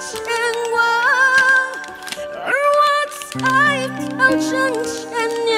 千万，而我才刚深陷。